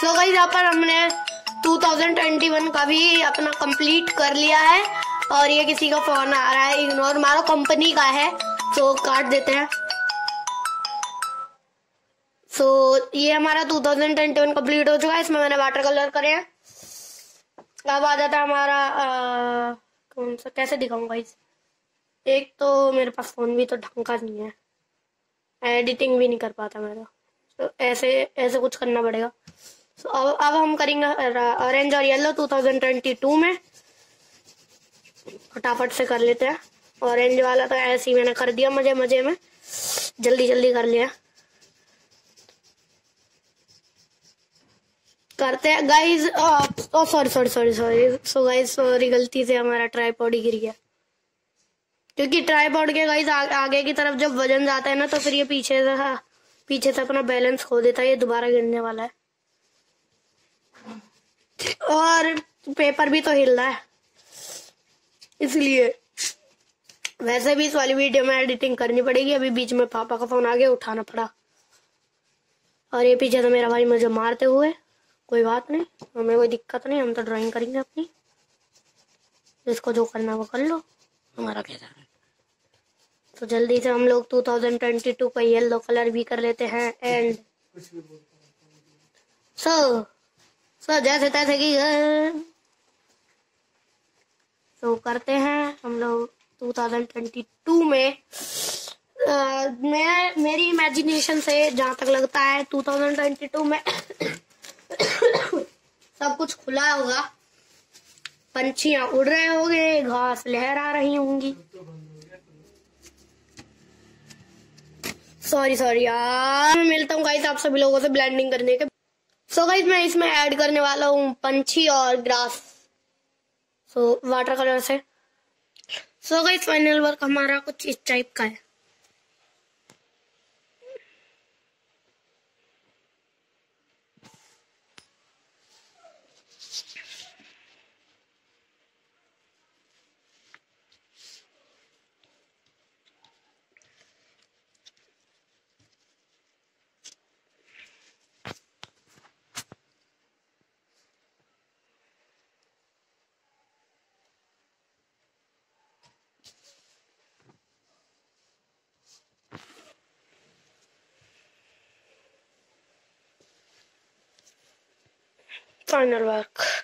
सो गई यहाँ पर हमने 2021 का भी अपना कंप्लीट कर लिया है और ये किसी का फ़ोन आ रहा है इग्नोर हमारा कंपनी का है। तो काट देते हैं। सो so, ये हमारा 2021 कंप्लीट हो चुका है इसमें मैंने वाटर कलर करे हैं। अब आ जाता है हमारा कौन सा कैसे दिखाऊँगा इस एक तो मेरे पास फ़ोन भी तो ढंग का नहीं है। एडिटिंग भी नहीं कर पाता मेरा। तो ऐसे ऐसे कुछ करना पड़ेगा। So, अब अब हम करेंगे ऑरेंज और येलो 2022 में। फटाफट से कर लेते हैं। ऑरेंज वाला तो ऐसे ही मैंने कर दिया मज़े मज़े में। जल्दी जल्दी कर लिया। करते हैं। Guys oh sorry sorry sorry sorry so guys sorry गलती से हमारा ट्राईपॉड ही गिर गया। क्योंकि ट्राईपॉड के गाइस आ, आगे की तरफ़ जब वज़न जाता है ना तो फिर ये पीछे से हाँ, पीछे से अपना बैलेंस खो देता है। ये दोबारा गिरने वाला है और पेपर भी तो हिल रहा है। इसलिए वैसे भी इस वाली वीडियो में एडिटिंग करनी पड़ेगी। अभी बीच में पापा का फ़ोन आगे उठाना पड़ा। और ये पीछे तो मेरा भाई मुझे मारते हुए कोई बात नहीं हमें कोई दिक्कत नहीं हम तो ड्राइंग करेंगे अपनी। जिसको जो करना वो कर लो हमारा क्या है? तो जल्दी से हम लोग 2022 का येलो कलर भी कर लेते हैं एंड सो सो जैसे तैसे की तो करते हैं हम लोग 2022 में। आ, मैं मेरी इमेजिनेशन से जहाँ तक लगता है 2022 में सब कुछ खुला होगा। पंछियाँ उड़ रहे होंगे घास लहरा रही होंगी। सॉरी सॉरी यार मैं मिलता हूँ गाइस आप सभी लोगों से ब्लेंडिंग करने के। सो so गाइस मैं इसमें ऐड करने वाला हूँ पंछी और ग्रास। सो वाटर कलर से। सो गई फाइनल वर्क हमारा कुछ इस टाइप का है। Final work